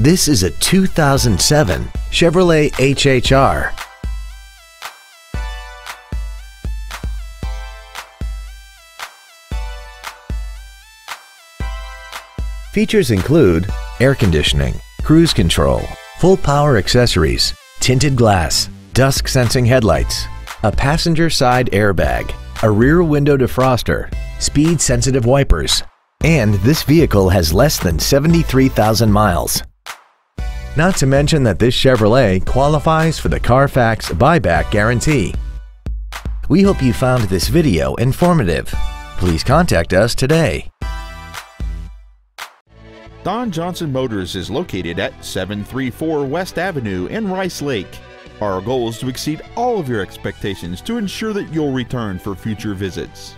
This is a 2007 Chevrolet HHR. Features include air conditioning, cruise control, full power accessories, tinted glass, dusk sensing headlights, a passenger side airbag, a rear window defroster, speed sensitive wipers, and this vehicle has less than 73,000 miles. Not to mention that this Chevrolet qualifies for the Carfax buyback guarantee. We hope you found this video informative. Please contact us today. Don Johnson Motors is located at 734 West Avenue in Rice Lake. Our goal is to exceed all of your expectations to ensure that you'll return for future visits.